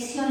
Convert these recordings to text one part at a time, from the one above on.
visión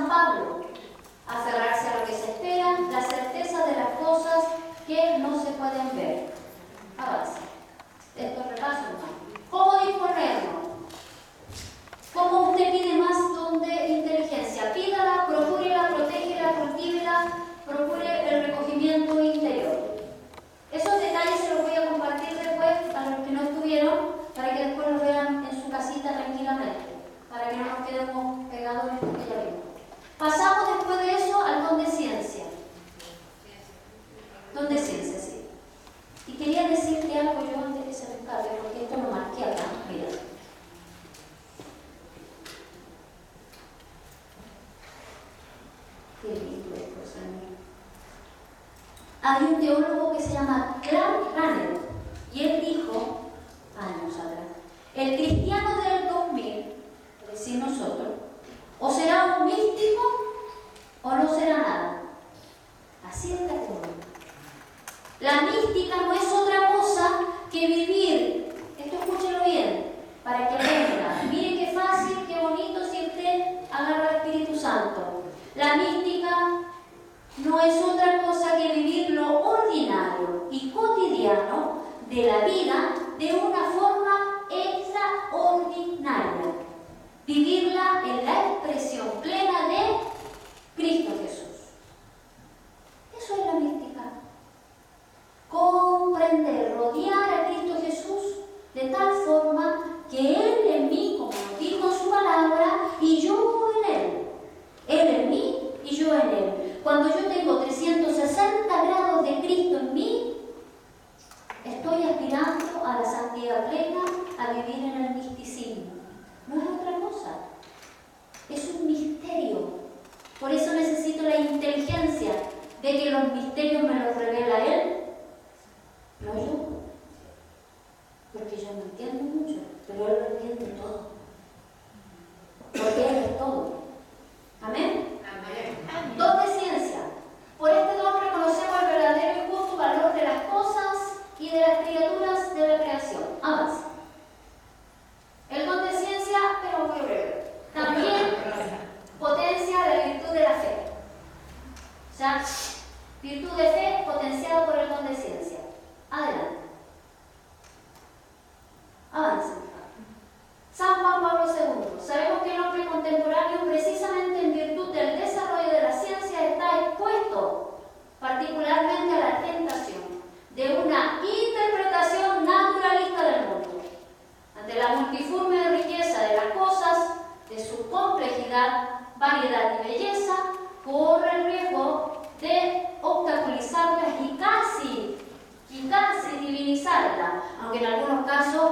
San Pablo, aferrarse a lo que se espera, la certeza de las cosas que no se pueden ver. Avanza. Esto repaso. ¿Cómo disponernos? ¿Cómo usted pide La mística no es otra cosa que vivir Amen. contemporáneo precisamente en virtud del desarrollo de la ciencia está expuesto particularmente a la tentación de una interpretación naturalista del mundo, ante la multiforme riqueza de las cosas, de su complejidad, variedad y belleza, corre el riesgo de obstaculizarlas y casi, y casi divinizarlas, aunque en algunos casos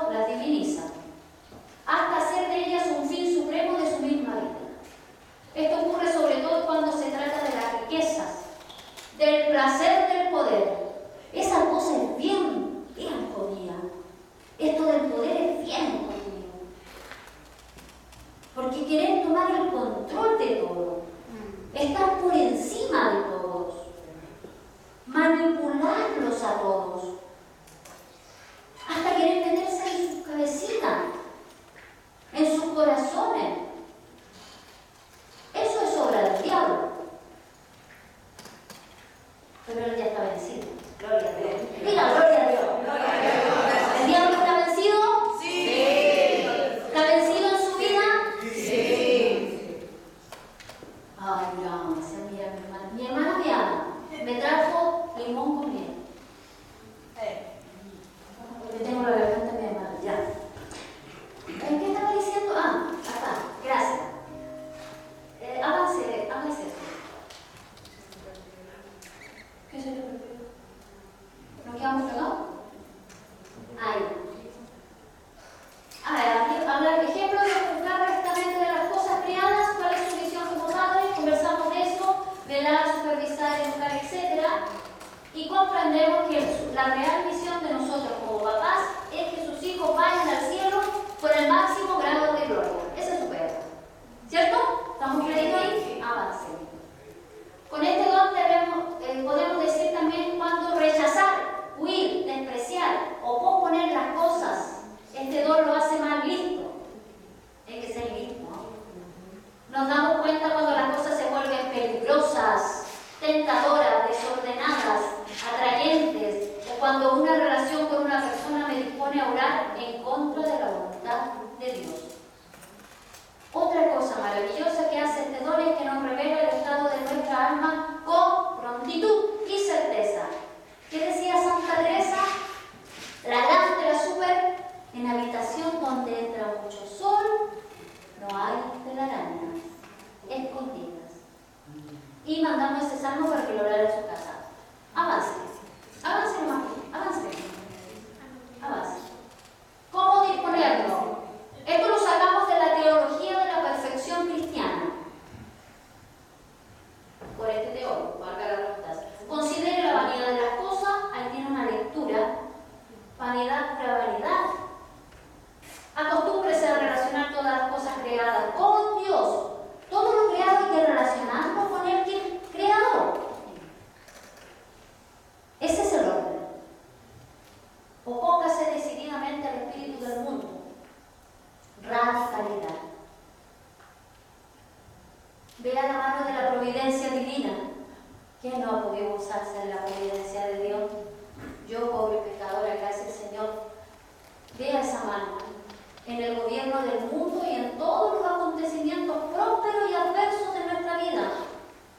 en el gobierno del mundo y en todos los acontecimientos prósperos y adversos de nuestra vida.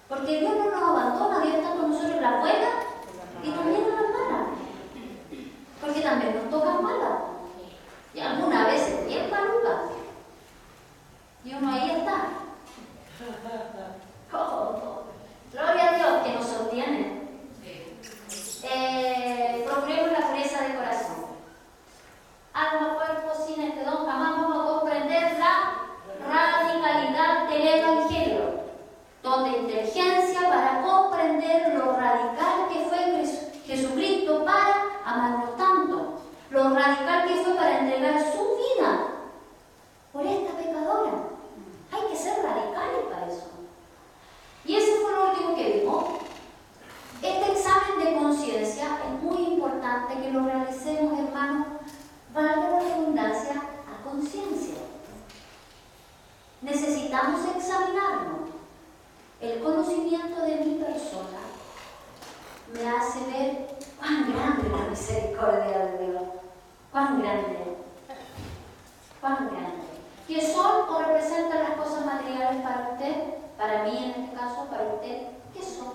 Porque Dios no nos abandona, Dios está con nosotros en la buena Necesitamos examinarnos. El conocimiento de mi persona me hace ver cuán grande es la misericordia de Dios, cuán grande, cuán grande. ¿Qué son o representan las cosas materiales para usted, para mí en este caso, para usted? ¿Qué son?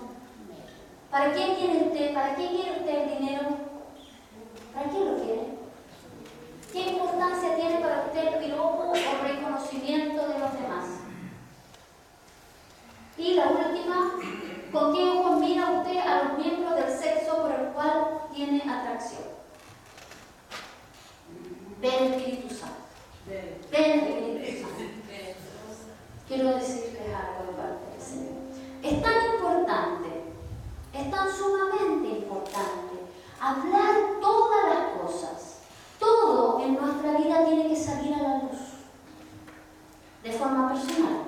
¿Para qué quiere usted? ¿Para qué quiere usted el dinero? ¿Para qué lo quiere? ¿Qué importancia tiene para usted el piropo o reconocimiento de y la última, ¿con qué ojos mira usted a los miembros del sexo por el cual tiene atracción? Ve el Espíritu Santo. Ve el Espíritu Santo. Quiero decirles algo de parte del Señor. Es tan importante, es tan sumamente importante hablar todas las cosas. Todo en nuestra vida tiene que salir a la luz, de forma personal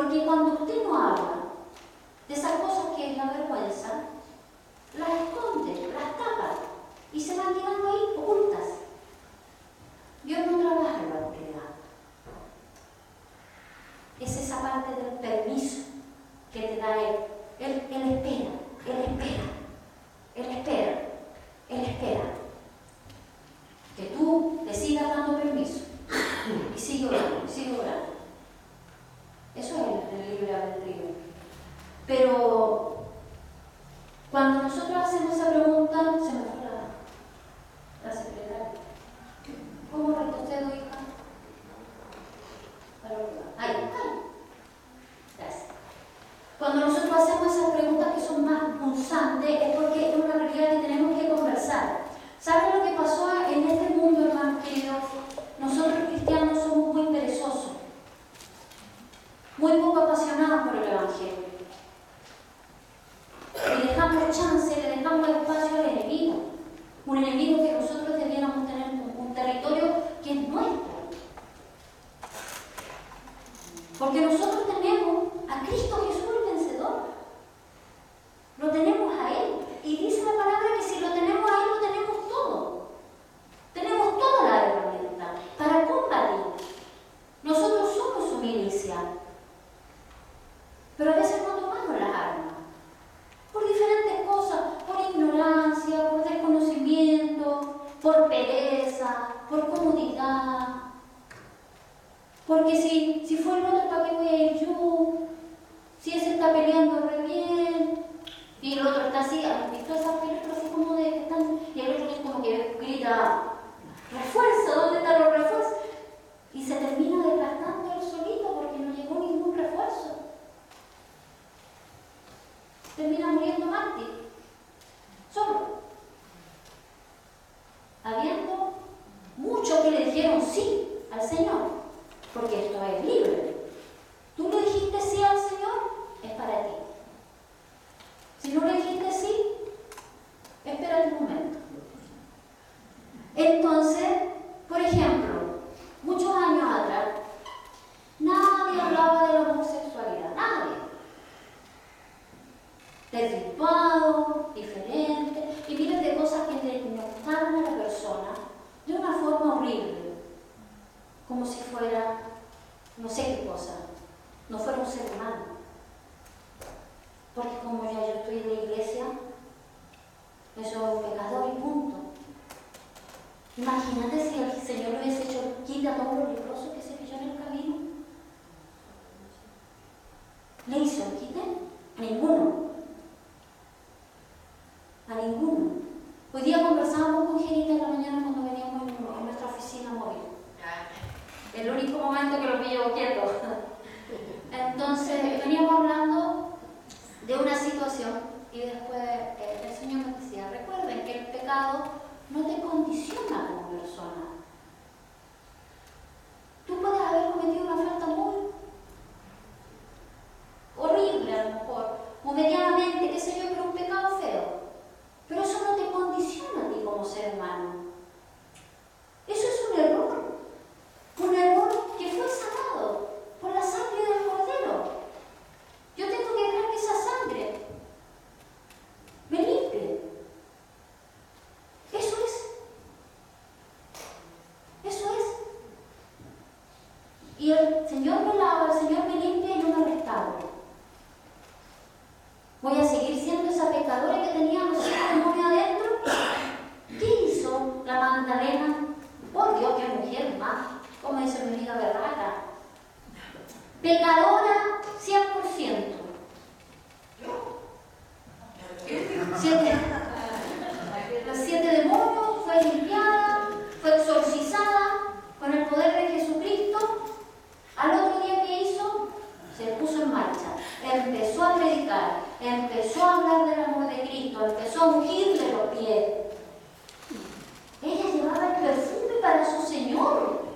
Porque cuando usted no habla de esas cosas, termina muriendo mártir, solo, habiendo muchos que le dijeron sí al Señor, porque esto es libre. avivados, diferentes y miles de cosas que desmontaron a la persona de una forma horrible, como si fuera no sé qué cosa, no fuera un ser humano. Porque como ya yo estoy en la iglesia, eso soy un pecador y punto. Imagínate si el Señor hubiese hecho quita todos los leprosos que se pilló en el camino. ¿Le hizo quita? Ninguno. Hoy día conversábamos con Gerita en la mañana cuando veníamos en, nuestra oficina móvil. El único momento que los pillo quietos. Entonces veníamos hablando de una situación y después eh, el Señor nos decía, recuerden que el pecado no te condiciona como persona. Tú puedes haber cometido una falta muy hermano. como dice mi amiga Berraca. Pecadora 100%. Siete, los siete demonios, fue limpiada, fue exorcizada con el poder de Jesucristo. Al otro día que hizo, se puso en marcha, empezó a predicar, empezó a hablar del amor de Cristo, empezó a ungirle los pies para su Señor.